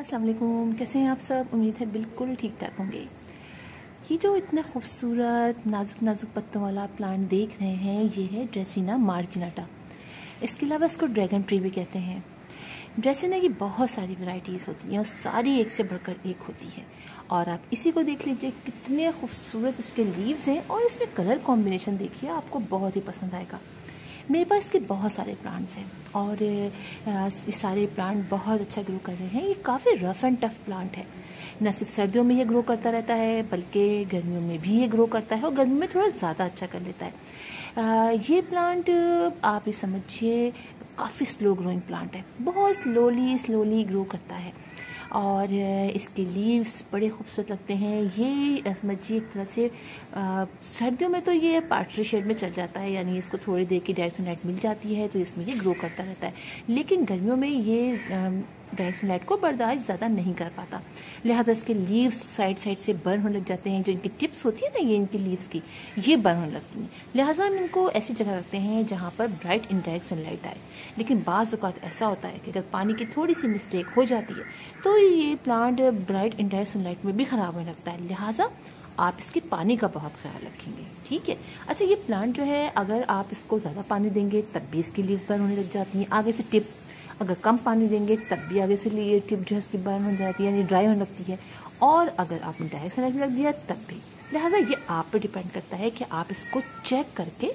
अस्सलाम वालेकुम कैसे हैं आप सब? उम्मीद है बिल्कुल ठीक ठाक होंगे। ये जो इतना खूबसूरत, नाजुक नाजुक पत्तों वाला प्लांट देख रहे हैं, ये है ड्रेसिना मार्जिनाटा इसके अलावा इसको ड्रैगन ट्री भी कहते हैं। ड्रेसिना की बहुत सारी वैरायटीज़ होती हैं और सारी एक से बढ़कर एक होती है। और आप इसी को देख लीजिए, कितने खूबसूरत इसके लीव्स हैं और इसमें कलर कॉम्बिनेशन देखिए, आपको बहुत ही पसंद आएगा। मेरे पास इसके बहुत सारे प्लांट्स हैं और ये सारे प्लांट बहुत अच्छा ग्रो कर रहे हैं। ये काफ़ी रफ़ एंड टफ प्लांट है। न सिर्फ़ सर्दियों में ये ग्रो करता रहता है, बल्कि गर्मियों में भी ये ग्रो करता है और गर्मियों में थोड़ा ज़्यादा अच्छा कर लेता है। ये प्लांट आप ये समझिए, काफ़ी स्लो ग्रोइंग प्लांट है। बहुत स्लोली स्लोली ग्रो करता है। और इसके लीव्स बड़े खूबसूरत लगते हैं। ये समझिए, एक तरह से सर्दियों में तो ये पार्टरी शेड में चल जाता है, यानी इसको थोड़ी देर की डायरेक्ट सनलाइट मिल जाती है तो इसमें ये ग्रो करता रहता है। लेकिन गर्मियों में ये डायरेक्ट सनलाइट को बर्दाश्त ज़्यादा नहीं कर पाता। लिहाजा इसके लीव्स साइड साइड से बर्न होने लग जाते हैं, जो इनकी टिप्स होती है ना, ये इनकी लीव्स की, ये बर्न होने लगती हैं। लिहाजा हम इनको ऐसी जगह रखते हैं जहाँ पर ब्राइट इनडायरेक्ट सनलाइट आए। लेकिन बाज़ ऐसा होता है कि अगर पानी की थोड़ी सी मिस्टेक हो जाती है तो ये प्लांट ब्राइट इनडायरेक्ट सनलाइट में भी ख़राब होने लगता है। लिहाजा आप इसके पानी का बहुत ख्याल रखेंगे, ठीक है? अच्छा ये प्लांट जो है, अगर आप इसको ज़्यादा पानी देंगे, तब भी इसकी लीव्स बर्न होने लग जाती हैं। आगे से टिप अगर कम पानी देंगे, तब भी आगे से लिए टिप जो है उसकी बर्न हो जाती है, यानी ड्राई होने लगती है। और अगर आपने डायरेक्ट सनलाइट लग दिया, तब भी। लिहाजा ये आप पे डिपेंड करता है कि आप इसको चेक करके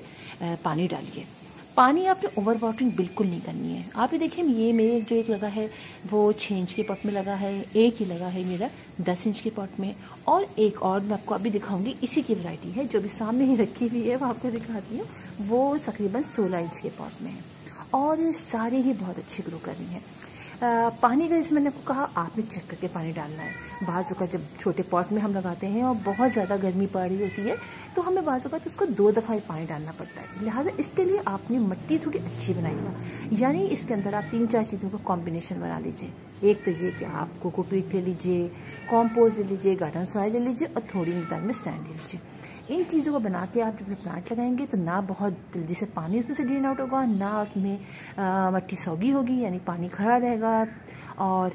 पानी डालिए। पानी आपने ओवर वाटरिंग बिल्कुल नहीं करनी है। आप ये देखिए, ये मेरे जो एक लगा है, वो छः इंच के पॉट में लगा है, एक ही लगा है मेरा, दस इंच के पॉट में। और एक और मैं आपको अभी दिखाऊँगी, इसी की वैरायटी है, जो भी सामने ही रखी हुई है, वो आपको दिखाती हूँ। वो तकरीबन सोलह इंच के पॉट में है। और सारे ही बहुत अच्छे ग्रो कर रही हैं। पानी का जैसे मैंने आपको कहा आपने चेक करके पानी डालना है। बाजू का जब छोटे पॉट में हम लगाते हैं और बहुत ज़्यादा गर्मी पड़ रही होती है तो हमें बाजू का तो उसको दो दफ़ा ही पानी डालना पड़ता है। लिहाजा इसके लिए आपने मिट्टी थोड़ी अच्छी बनाई बनाइएगा यानी इसके अंदर आप तीन चार चीज़ों का कॉम्बिनेशन बना लीजिए। एक तो ये कि आप कोकोपीट ले लीजिए कॉम्पोज ले लीजिए गार्डन सॉइल ले लीजिए और थोड़ी मिकदार में सैंड ले लीजिए। इन चीज़ों को बना के आप जब प्लांट लगाएँगे तो ना बहुत जल्दी से पानी उसमें से ड्रेन आउट होगा, ना उसमें मट्टी सौगी होगी, यानी पानी खड़ा रहेगा और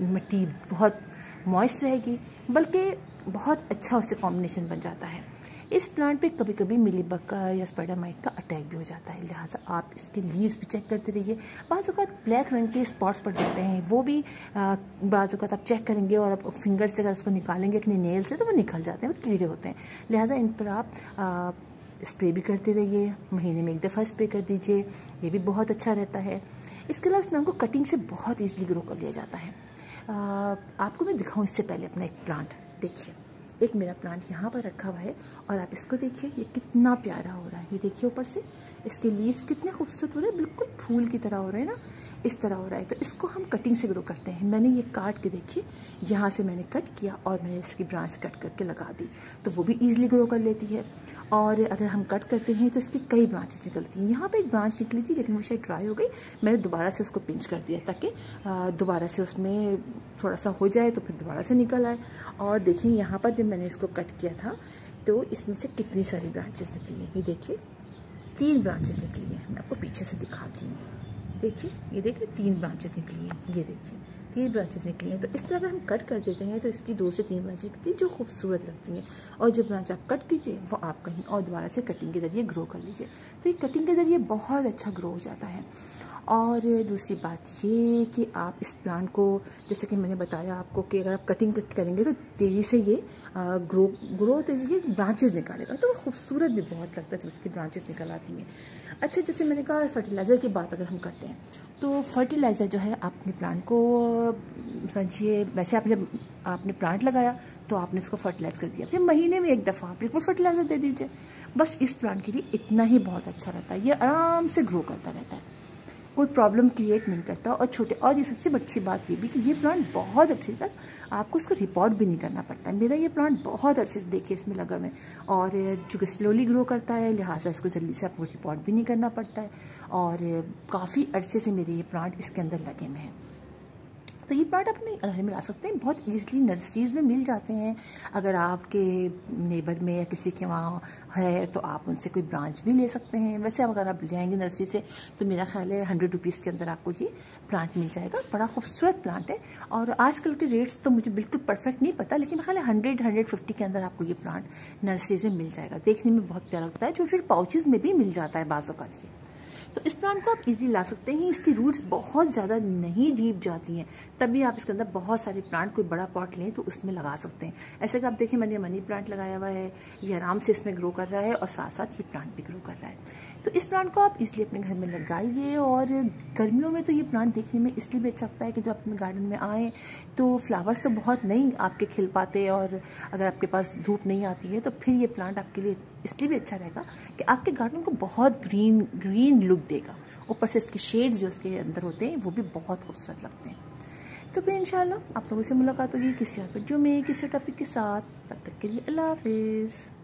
मिट्टी बहुत मॉइस्ट रहेगी, बल्कि बहुत अच्छा उससे कॉम्बिनेशन बन जाता है। इस प्लांट पे कभी कभी मिलीबग का या स्पाइडामाइट का अटैक भी हो जाता है। लिहाजा आप इसके लीव्स भी चेक करते रहिए। बाज़ ब्लैक रंग के स्पॉट्स पड़ जाते हैं। वो भी बाज़ आप चेक करेंगे और आप फिंगर से अगर उसको निकालेंगे अपने नेल से तो वो निकल जाते हैं वो कीड़े होते हैं। लिहाजा इन पर आप स्प्रे भी करते रहिए। महीने में एक दफ़ा स्प्रे कर दीजिए। ये भी बहुत अच्छा रहता है। इसके अलावा प्लांट को कटिंग से बहुत ईजिली ग्रो कर लिया जाता है। आ, आपको मैं दिखाऊँ इससे पहले अपना एक प्लांट देखिए। एक मेरा प्लांट यहाँ पर रखा हुआ है और आप इसको देखिए, ये कितना प्यारा हो रहा है। ये देखिए ऊपर से, इसके लीव्स कितने खूबसूरत हो रहे हैं, बिल्कुल फूल की तरह हो रहे हैं ना, इस तरह हो रहा है। तो इसको हम कटिंग से ग्रो करते हैं। मैंने ये काट के देखिए, यहाँ से मैंने कट किया और मैंने इसकी ब्रांच कट करके लगा दी। तो वो भी ईजिली ग्रो कर लेती है। और अगर हम कट करते हैं तो इसकी कई ब्रांचेस निकलती हैं। यहाँ पे एक ब्रांच निकली थी, लेकिन वो शायद ड्राई हो गई। मैंने दोबारा से उसको पिंच कर दिया ताकि दोबारा से उसमें थोड़ा सा हो जाए तो फिर दोबारा से निकल आए। और देखिए, यहाँ पर जब मैंने इसको कट किया था तो इसमें से कितनी सारी ब्रांचेस निकली हैं? ये देखिए, तीन ब्रांचेस निकली हैं। मैं आपको पीछे से दिखाती हूँ। देखिए, ये देखिए, तीन ब्रांचेस निकली हैं। ये देखिए। तीन ब्रांचेस निकली हैं। तो इस तरह अगर हम कट कर देते हैं तो इसकी दो से तीन ब्रांचेस निकलती जो खूबसूरत लगती हैं। और जो ब्रांच आप कट कीजिए, वो आप कहीं और दोबारा से कटिंग के ज़रिए ग्रो कर लीजिए। तो ये कटिंग के ज़रिए बहुत अच्छा ग्रो हो जाता है। और दूसरी बात ये कि आप इस प्लांट को, जैसे कि मैंने बताया आपको कि अगर आप कटिंग करेंगे तो तेज़ी से ये ग्रो ग्रो तेज़ी ये ब्रांचेज निकालेगा। तो खूबसूरत भी बहुत लगता है जब उसकी ब्रांचेज निकल आती हैं। अच्छा जैसे मैंने कहा फर्टिलाइज़र की बात अगर हम करते हैं तो फर्टिलाइज़र जो है आप अपने प्लांट को, समझिए, वैसे आपने आपने प्लांट लगाया तो आपने इसको फर्टिलाइज कर दिया। फिर महीने में एक दफ़ा आप इसको फर्टिलाइज़र दे दीजिए। बस इस प्लांट के लिए इतना ही बहुत अच्छा रहता है। ये आराम से ग्रो करता रहता है। कोई प्रॉब्लम क्रिएट नहीं करता। और छोटे और ये सबसे अच्छी बात ये भी कि ये प्लांट बहुत अच्छे तक आपको उसको रिपोर्ट भी नहीं करना पड़ता। है मेरा ये प्लांट बहुत अच्छे से देखिए इसमें लगा हुआ और चूँकि स्लोली ग्रो करता है, लिहाजा इसको जल्दी से आपको रिपोर्ट भी नहीं करना पड़ता है। और काफ़ी अरसे से मेरे ये प्लांट इसके अंदर लगे हुए हैं। तो ये प्लांट अपने घर में ला सकते हैं। बहुत ईजिली नर्सरीज में मिल जाते हैं। अगर आपके नेबर में या किसी के वहाँ है तो आप उनसे कोई ब्रांच भी ले सकते हैं। वैसे अगर आप जाएँगे नर्सरी से तो मेरा ख्याल है हंड्रेड रुपीज़ के अंदर आपको ये प्लांट मिल जाएगा। बड़ा खूबसूरत प्लांट है। और आजकल के रेट्स तो मुझे बिल्कुल परफेक्ट नहीं पता, लेकिन ख्याल है हंड्रेड हंड्रेड फिफ्टी के अंदर आपको ये प्लांट नर्सरीज में मिल जाएगा। देखने में बहुत प्यारा लगता है। छोटे छोटे पाउचेज में भी मिल जाता है बाजों का लिए तो इस प्लांट को आप इजीली ला सकते हैं। इसकी रूट्स बहुत ज़्यादा नहीं डीप जाती हैं। तभी आप इसके अंदर बहुत सारे प्लांट कोई बड़ा पॉट लें तो उसमें लगा सकते हैं। ऐसे कि आप देखें, मैंने मनी प्लांट लगाया हुआ है। ये आराम से इसमें ग्रो कर रहा है और साथ साथ ये प्लांट भी ग्रो कर रहा है। तो इस प्लांट को आप इसलिए अपने घर में लगाइए और गर्मियों में तो ये प्लांट देखने में इसलिए भी अच्छा लगता है कि जब अपने गार्डन में आए तो फ्लावर्स तो बहुत नहीं आपके खिल पाते और अगर आपके पास धूप नहीं आती है तो फिर ये प्लांट आपके लिए इसलिए भी अच्छा रहेगा कि आपके गार्डन को बहुत ग्रीन ग्रीन लुक देगा। ऊपर से इसके शेड्स जो उसके अंदर होते हैं, वो भी बहुत खूबसूरत लगते हैं। तो फिर इंशाल्लाह आप लोगों से मुलाकात होगी किसी और वीडियो में, किसी टॉपिक के साथ। तब तक के लिए अल्लाह हाफिज़।